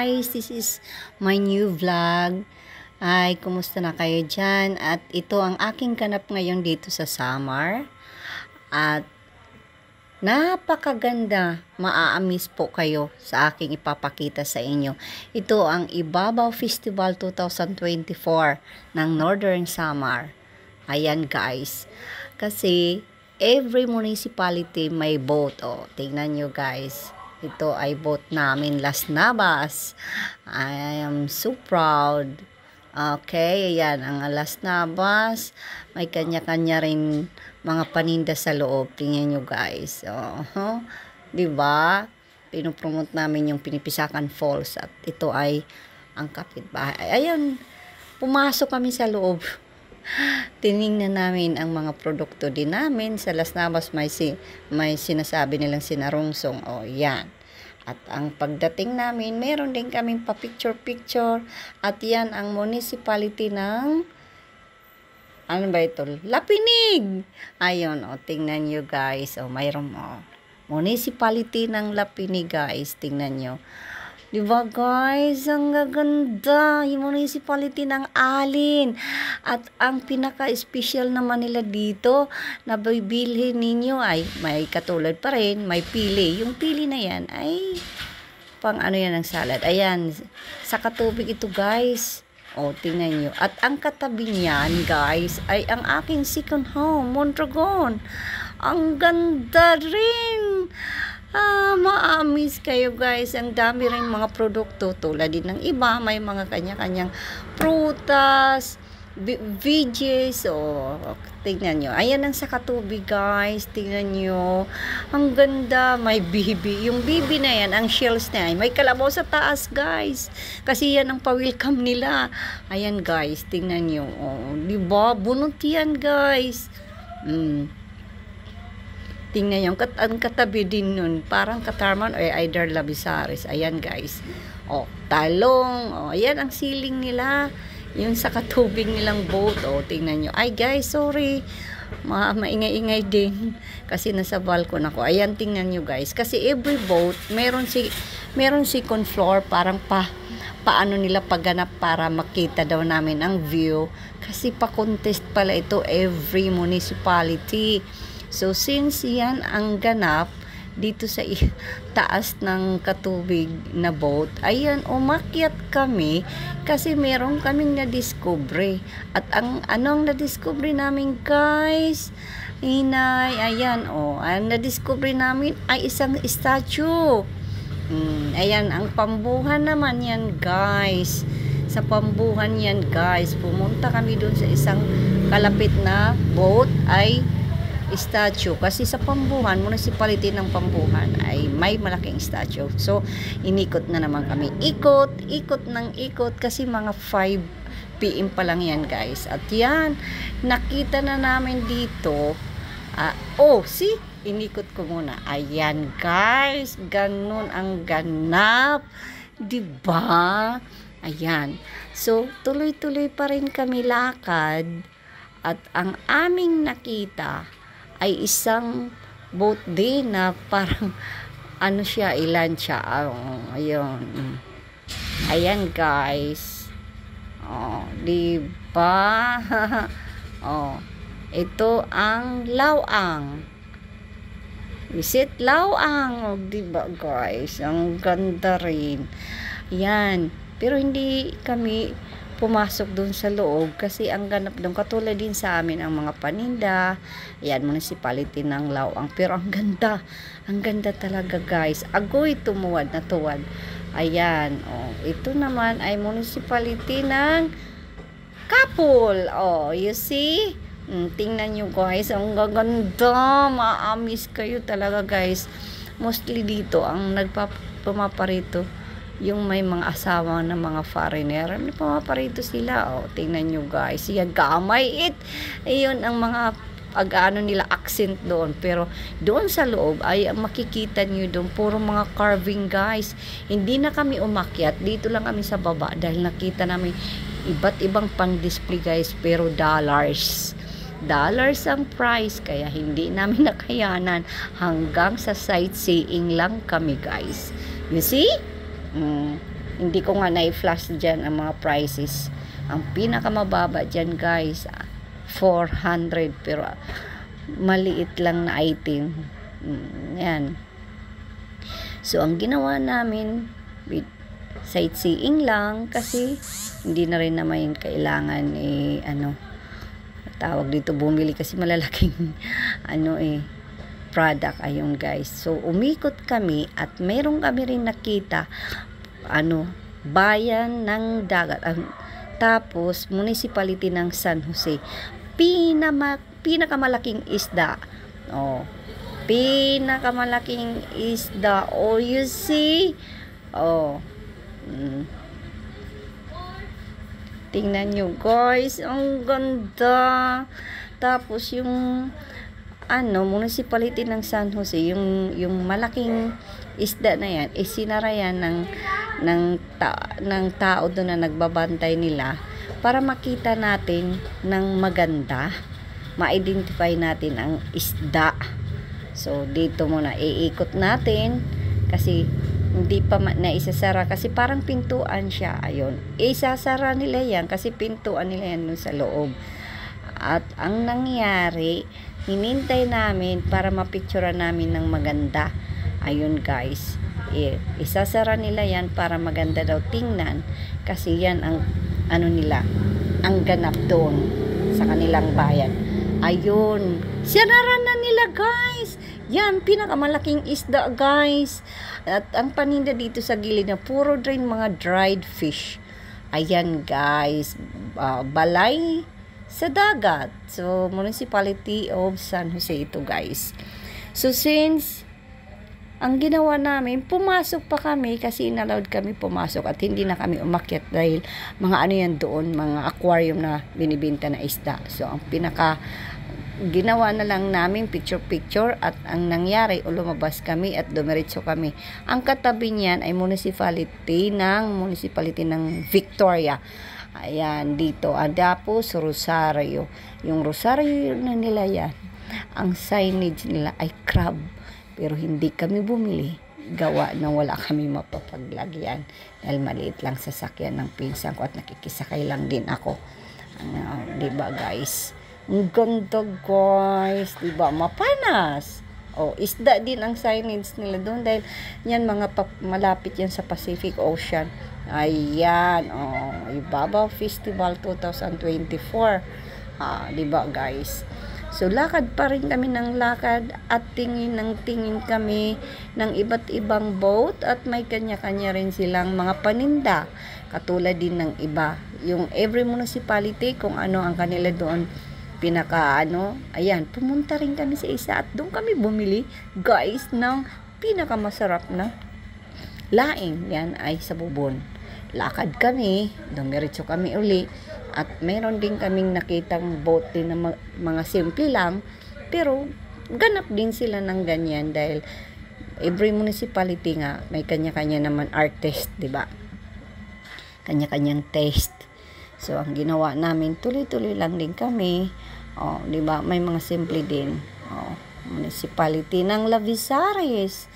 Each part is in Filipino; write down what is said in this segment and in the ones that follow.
Guys, this is my new vlog. Ay, kumusta na kayo dyan? At ito ang aking ganap ngayon dito sa Samar. At napakaganda, maaamis po kayo sa aking ipapakita sa inyo. Ito ang Ibabaw Festival 2024 ng Northern Samar. Ayan guys. Kasi every municipality may boat. O, tingnan nyo guys ito ay boat namin Las Navas. I am so proud. Okay, ayan, ang Las Navas. May kanya-kanya rin mga paninda sa loob. Tingnan nyo guys. Oh, huh? Diba? Pinopromote namin yung Pinipisakan Falls at ito ay ang kapitbahay. Ayan, pumasok kami sa loob tiningnan namin ang mga produkto din namin. Sa Las Navas may, si, may sinasabi nilang sinarungsong. O, yan. At ang pagdating namin, meron din kaming pa-picture-picture. At yan ang municipality ng ano ba ito? Lapinig! Ayun, o, tingnan nyo guys. O, mayroon mo. Municipality ng Lapinig guys. Tingnan nyo. Diba guys, ang gaganda yung municipality ng Alin. At ang pinaka-special naman nila dito na bibilhin ninyo ay may katulad pa rin, may pili. Yung pili na yan ay pang ano yan ng salad. Ayan, sa katubig ito guys. O, tingnan nyo. At ang katabi niyan, guys, ay ang aking second home, Mondragon. Ang ganda rin. Ah, maamis kayo guys. Ang dami rin mga produkto tulad din ng iba. May mga kanya-kanyang prutas, veggies. O, oh, tingnan nyo. Ayan ang sa katubig guys. Tingnan nyo. Ang ganda. May bibi. Yung bibi na yan, ang shells na yan. May kalabaw sa taas guys. Kasi yan ang pa-welcome nila. Ayan guys. Tingnan nyo. Oh, diba? Bunot yan guys. Mm. Tingnan yung kat ang katabi din nun. Parang katarman or either labisaris. Ayan guys. O, talong. O, ayan ang ceiling nila. Yung sa katubig nilang boat. O, tingnan nyo. Ay guys, sorry. Ma maingay-ingay din. Kasi nasa balcon ako. Ayan, tingnan nyo guys. Kasi every boat, meron si meron second floor. Parang pa paano nila pagganap para makita daw namin ang view. Kasi pa-contest pala ito every municipality. So, since yan ang ganap dito sa taas ng katubig na boat, ayan, umakyat kami kasi meron kaming na-discover. At ang anong na-discover namin, guys? Inay, ayan, oh, ang na-discover namin ay isang statue. Hmm, ayan, ang pambuhan naman yan, guys. Sa pambuhan yan, guys. Pumunta kami doon sa isang kalapit na boat ay statue kasi sa Pambuhan, municipality ng Pambuhan ay may malaking statue. So, inikot na naman kami. Ikot, ikot ng ikot kasi mga 5 PM pa lang yan guys. At yan, nakita na namin dito. Uh, oh, see? Inikot ko muna. Ayan guys, ganun ang ganap. 'Di ba? Ayan. So, tuloy-tuloy pa rin kami lakad at ang aming nakita ay isang boat din na parang ano siya, ilan siya. Oh, ayun. Ayan guys. Oh, di ba? oh, ito ang lawang. Visit lawang. Oh, di ba guys? Ang ganda rin. Yan. Pero hindi kami pumasok doon sa loob kasi ang ganap doon katulad din sa amin ang mga paninda yan municipality ng Lawang pero ang ganda ang ganda talaga guys. Agoy tumuwad na tuwad ayan oh ito naman ay municipality ng Kapul. Oh you see? Hmm, tingnan nyo guys. Ang gaganda. Maamis kayo talaga guys. Mostly dito ang nagpapaparito yung may mga asawa ng mga foreigner, may pumaparito sila. Oh, tingnan nyo guys. Yan, gamay it. Ayun, ang mga pag-ano nila accent doon. Pero doon sa loob ay makikita nyo doon puro mga carving guys. Hindi na kami umakyat. Dito lang kami sa baba dahil nakita namin iba't ibang pang-display guys pero dollars. Dollars ang price kaya hindi namin nakayanan hanggang sa sightseeing lang kami guys. You see? Mm, hindi ko nga na-flash dyan ang mga prices. Ang pinakamababa dyan guys, 400 pero maliit lang na item. Mm, yan. So, ang ginawa namin sightseeing lang kasi hindi na rin naman kailangan eh, ano, tawag dito bumili kasi malalaking ano eh product. Ayun guys. So umikot kami at meron kami rin nakita ano bayan ng dagat. Uh, tapos municipality ng San Jose. Pinama, pinakamalaking isda. Oh pinakamalaking isda. Oh you see? Oh mm. tingnan nyo guys. Ang ganda. Tapos yung ano, municipality ng San Jose, yung, yung malaking isda na yan, eh sinara yan ng, ng, ta, ng tao doon na nagbabantay nila para makita natin ng maganda, ma-identify natin ang isda. So, dito muna, iikot natin kasi hindi pa na isasara kasi parang pintuan siya ayun isasara nila yan kasi pintuan nila yan sa loob at ang nangyari hinintay namin para mapicturean namin ng maganda. Ayun guys, isasara nila yan para maganda daw tingnan kasi yan ang ano nila, ang ganap doon sa kanilang bayan. Ayun, sinara na nila guys. Yan, pinakamalaking isda guys. At ang paninda dito sa gilid na puro drain mga dried fish. Ayan guys, uh, balay sa dagat. So, Municipality of San Jose ito guys. So, since ang ginawa namin, pumasok pa kami kasi inallowed kami pumasok at hindi na kami umakyat dahil mga ano yan doon, mga aquarium na binibinta na isda. So, ang pinaka ginawa na lang namin picture-picture at ang nangyari, lumabas kami at dumiretso kami. Ang katabi niyan ay municipality ng municipality ng Victoria. Ayan, dito, Adapos, Rosario. Yung Rosario na nila yan, ang signage nila ay crab. Pero hindi kami bumili. Gawa na wala kami mapapaglagyan. Dahil maliit lang sasakyan ng pinsan ko at nakikisakay lang din ako. Ano, diba guys? Ang ganda guys. Diba? Mapanas. O, oh, isda din ang signage nila doon dahil yan mga malapit yan sa Pacific Ocean. Ayan, oh, Ibabaw Festival 2024. Ah, 'di ba, guys? So, lakad pa rin kami ng lakad at tingin ng tingin kami ng iba't ibang boat at may kanya-kanya rin silang mga paninda. Katulad din ng iba. Yung every municipality, kung ano ang kanila doon pinaka ano, ayan, pumunta rin kami sa isa at doon kami bumili, guys, ng pinakamasarap na laing yan ay sa bubon. Lakad kami, dumiretso kami uli at meron din kaming nakitang din na mga simple lang pero ganap din sila ng ganyan dahil every municipality nga may kanya-kanya naman artist, 'di ba? Kanya-kanyang taste. So ang ginawa namin tuloy-tuloy lang din kami. Oh, 'di ba? May mga simple din. Oh, municipality ng Lavisares.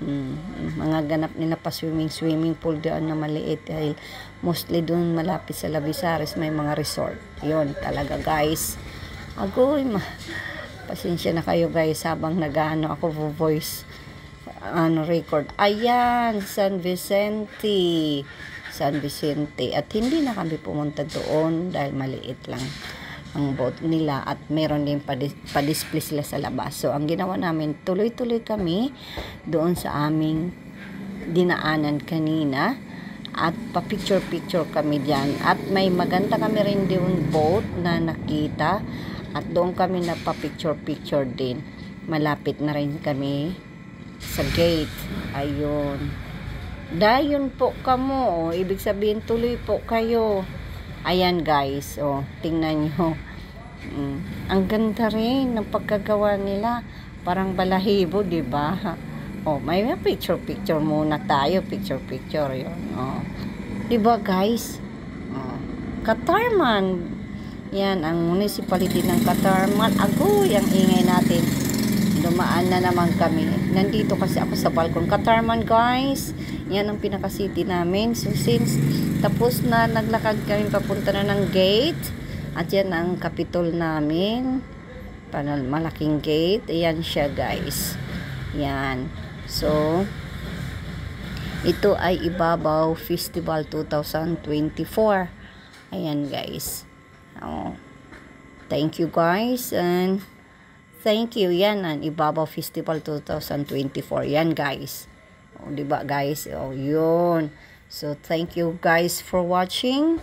Mm, mga ganap nila pa swimming swimming pool doon na maliit dahil mostly doon malapit sa Labisares may mga resort yon talaga guys agoy ma pasensya na kayo guys habang nagano ako vo voice ano record ayan San Vicente San Vicente at hindi na kami pumunta doon dahil maliit lang ang boat nila at meron din pa-display sila sa labas. So, ang ginawa namin, tuloy-tuloy kami doon sa aming dinaanan kanina at pa-picture-picture kami dyan. At may maganda kami rin doon boat na nakita at doon kami na pa-picture-picture din. Malapit na rin kami sa gate. Ayun. Dayon po kamo. Ibig sabihin, tuloy po kayo. Ayan guys, oh, tingnan nyo. Mm, ang ganda rin ng pagkagawa nila. Parang balahibo, di ba? Oh, may picture-picture muna tayo. Picture-picture yun. Oh. Di ba guys? Oh. Katarman. Yan, ang municipality ng Katarman. Agoy, ang ingay natin. Dumaan na naman kami. Nandito kasi ako sa balkon. Katarman guys, yan ang pinaka-city namin. So since tapos na naglakad kami papunta na ng gate, at yan ang kapitol namin. Para malaking gate. Ayan siya guys. Yan. So, ito ay Ibabaw Festival 2024. Ayan guys. Oh. Thank you guys and thank you yan ang Ibabaw Festival 2024. Yan guys. Oh, 'di ba guys? Oh, yun. So thank you guys for watching.